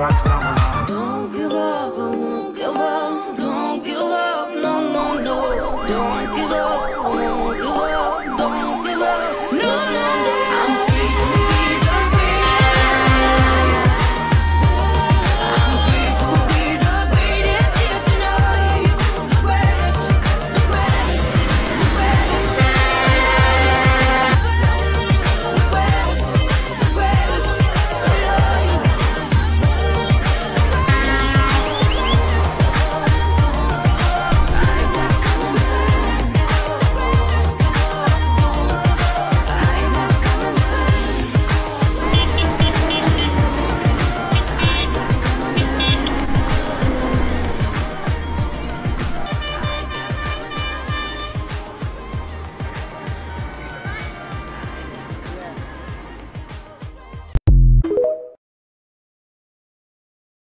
Don't give up, I won't give up. Don't give up, no, no, no. Don't give up.